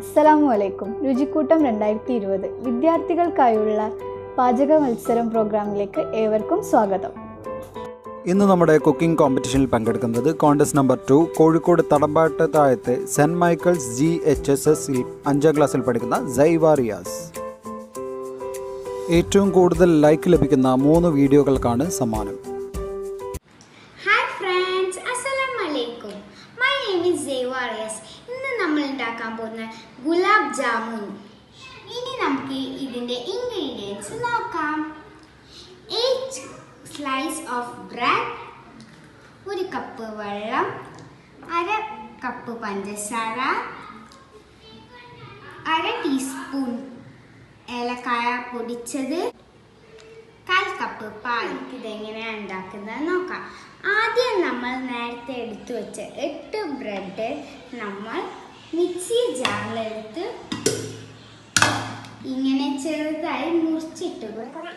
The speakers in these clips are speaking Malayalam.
അസ്സലാമു അലൈക്കും രുചിക്കൂട്ടം രണ്ടായിരത്തി ഇരുപത് വിദ്യാർത്ഥികൾക്കായുള്ള പാചക മത്സരം പ്രോഗ്രാമിലേക്ക് ഏവർക്കും സ്വാഗതം. ഇന്ന് നമ്മുടെ കുക്കിംഗ് കോമ്പറ്റീഷനിൽ പങ്കെടുക്കുന്നത് contest number two Kozhikode Thadambattu താഴത്തെ saint Michael's G H S എസിൽ അഞ്ചാം ക്ലാസ്സിൽ പഠിക്കുന്ന സൈവ ഏറ്റവും കൂടുതൽ ലൈക്ക് ലഭിക്കുന്ന മൂന്ന് വീഡിയോകൾക്കാണ് സമ്മാനം. പോകുന്ന ഗുലാബ് ജാമുൻ. ഇനി നമുക്ക് ഇതിന്റെ ഇൻഗ്രീഡിയൻസ് നോക്കാം. എയ്റ്റ് സ്ലൈസ് ഓഫ് ബ്രെഡ് ഒരു കപ്പ് വെള്ളം അര കപ്പ് പഞ്ചസാര അര ടീസ്പൂൺ ഏലക്കായ പൊടിച്ചത് കാൽ കപ്പ് പാൽ. ഇതെങ്ങനെയാണ് ഉണ്ടാക്കുന്നത് നോക്കാം. ആദ്യം നമ്മൾ നേരത്തെ എടുത്തു വെച്ച എട്ട് ബ്രെഡ് നമ്മൾ മിക്സി ജാറിലെടുത്ത് ഇങ്ങനെ ചെറുതായി മുറിച്ചിട്ട് കൊടുക്കണം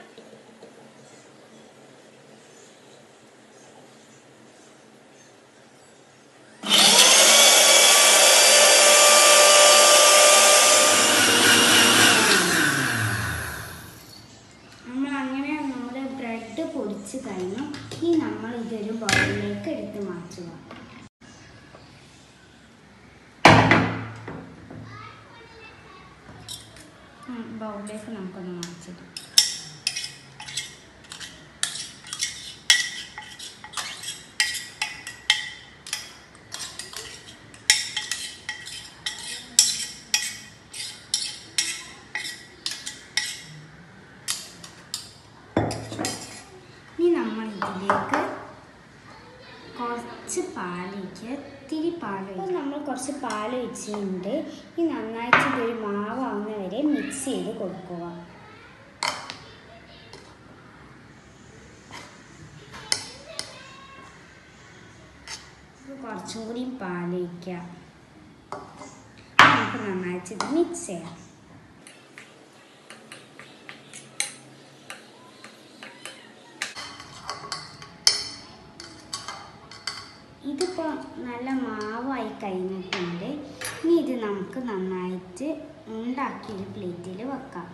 നമ്മൾ അങ്ങനെ നമ്മുടെ ബ്രെഡ് പൊടിച്ച് കഴിഞ്ഞു ഇനി നമ്മൾ ഇതൊരു ബൗളിലേക്ക് എടുത്ത് മാറ്റുക ഉം, ബൗളിലേക്ക് നമുക്കൊന്ന് മാറ്റിട്ട് ഇനി നമ്മൾ ഇതിലേക്ക് കുറച്ച് പാലിക്ക് ഇത്തിരി പാൽ ഒഴിക്കും നമ്മൾ കുറച്ച് പാൽ ഒഴിച്ചിട്ടുണ്ട് ഇനി നന്നായിട്ട് ഇതൊരു മാവാവുന്ന വരെ മിക്സ് ചെയ്ത് കൊടുക്കുക. കുറച്ചും കൂടി പാൽ ഒഴിക്കാം നമുക്ക് നന്നായിട്ട് മിക്സ് ചെയ്യാം. ഇതിപ്പോൾ നല്ല മാവായി കഴിഞ്ഞിട്ടുണ്ട്. ഇനി ഇത് നമുക്ക് നന്നായിട്ട് ഉണ്ടാക്കി ഒരു പ്ലേറ്റിൽ വെക്കാം.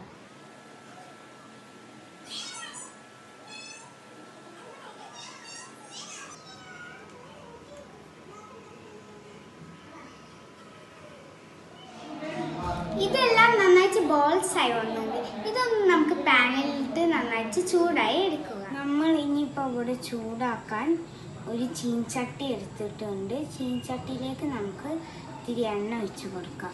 ഇതെല്ലാം നന്നായിട്ട് ബോൾസ് ആയി വന്നത് ഇതൊന്നും നമുക്ക് പാനിലിട്ട് നന്നായിട്ട് ചൂടായി എടുക്കുക. നമ്മൾ ഇനിയിപ്പോൾ ഇവിടെ ചൂടാക്കാൻ ഒരു ചീൻചട്ടി എടുത്തിട്ടുണ്ട്. ചീൻചട്ടിയിലേക്ക് നമുക്ക് ഇത്തിരി എണ്ണ ഒഴിച്ച് കൊടുക്കാം.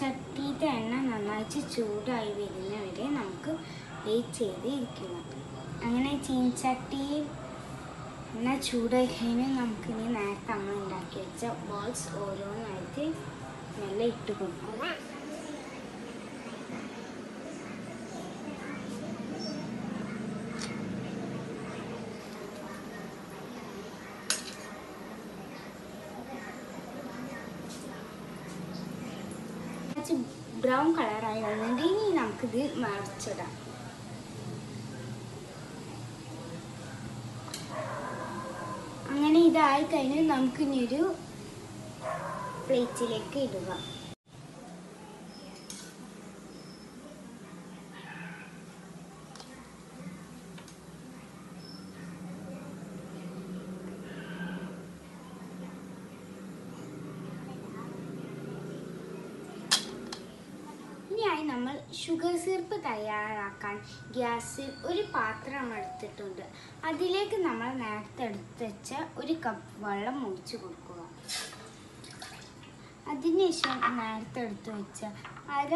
ചീൻചട്ടിയുടെ എണ്ണ നന്നായിട്ട് ചൂടായി വരുന്നവരെ നമുക്ക് വെയിറ്റ് ചെയ്ത് ഇരിക്കുക അങ്ങനെ ചീൻചട്ടിയിൽ എണ്ണ ചൂടായി കഴിഞ്ഞാൽ നമുക്കിനി നേരത്തെ നമ്മൾ ഉണ്ടാക്കി വെച്ച ബോൾസ് ഓരോന്നായിട്ട് നല്ല ഇട്ട് കൊടുക്കുക കുറച്ച് ബ്രൗൺ കളറായി വന്നിട്ട് ഇനി നമുക്കിത് മറിച്ചിടാം. അങ്ങനെ ഇതായി കഴിഞ്ഞാൽ നമുക്കിനി ഒരു പ്ലേറ്റിലേക്ക് ഇടുക. നമ്മൾ ഷുഗർ സിറപ്പ് തയ്യാറാക്കാൻ ഗ്യാസിൽ ഒരു പാത്രം എടുത്തിട്ടുണ്ട്. അതിലേക്ക് നമ്മൾ നേരത്തെ എടുത്ത് വെച്ച ഒരു കപ്പ് വെള്ളം ഒഴിച്ചു കൊടുക്കുക. അതിനുശേഷം നേരത്തെ എടുത്ത് വെച്ച അര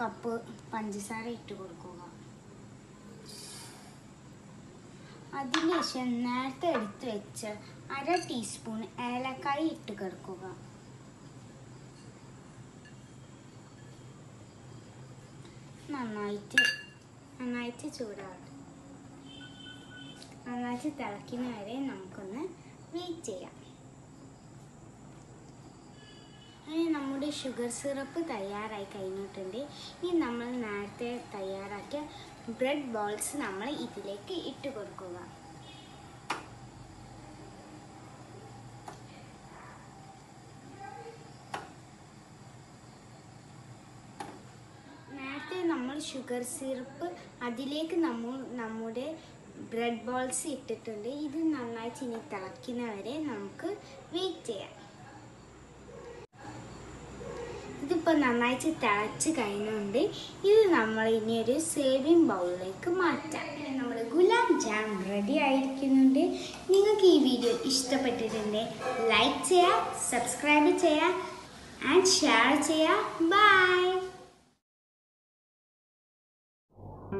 കപ്പ് പഞ്ചസാര ഇട്ട് കൊടുക്കുക. അതിനുശേഷം നേരത്തെ എടുത്ത് വെച്ച അര ടീസ്പൂൺ ഏലക്കായ ഇട്ട് കിടക്കുക. നന്നായിട്ട് നന്നായിട്ട് ചൂടാവട്ടെ നന്നായിട്ട് തിളയ്ക്കുന്ന വരെ നമുക്കൊന്ന് വെയിറ്റ് ചെയ്യാം. അങ്ങനെ നമ്മുടെ ഷുഗർ സിറപ്പ് തയ്യാറായി കഴിഞ്ഞിട്ടുണ്ട്. ഇനി നമ്മൾ നേരത്തെ തയ്യാറാക്കിയ ബ്രെഡ് ബോൾസ് നമ്മൾ ഇതിലേക്ക് ഇട്ട് കൊടുക്കുക നേരത്തെ നമ്മൾ ഷുഗർ സിറപ്പ് അതിലേക്ക് നമ്മൾ നമ്മുടെ ബ്രെഡ് ബോൾസ് ഇട്ടിട്ടുണ്ട്. ഇത് നന്നായി ചിനി തിളയ്ക്കുന്നവരെ നമുക്ക് വെയിറ്റ് ചെയ്യാം. ഇതിപ്പോൾ നന്നായി തിളച്ച് കഴിഞ്ഞുകൊണ്ട് ഇത് നമ്മൾ ഇനി ഒരു സേവിങ് ബൗളിലേക്ക് മാറ്റാം. നമ്മൾ ഗുലാബ് ജാം റെഡി ആയിരിക്കുന്നുണ്ട്. നിങ്ങൾക്ക് ഈ വീഡിയോ ഇഷ്ടപ്പെട്ടിട്ടുണ്ട് ലൈക്ക് ചെയ്യുക സബ്സ്ക്രൈബ് ചെയ്യുക ആൻഡ് ഷെയർ ചെയ്യുക ബൈ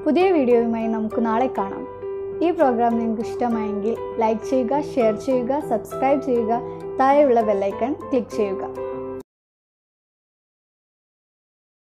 പുതിയ വീഡിയോയുമായി നമുക്ക് നാളെ കാണാം. ഈ പ്രോഗ്രാം നിങ്ങൾക്ക് ഇഷ്ടമായെങ്കിൽ ലൈക്ക് ചെയ്യുക ഷെയർ ചെയ്യുക സബ്സ്ക്രൈബ് ചെയ്യുക താഴെയുള്ള ബെല്ലൈക്കൺ ക്ലിക്ക് ചെയ്യുക.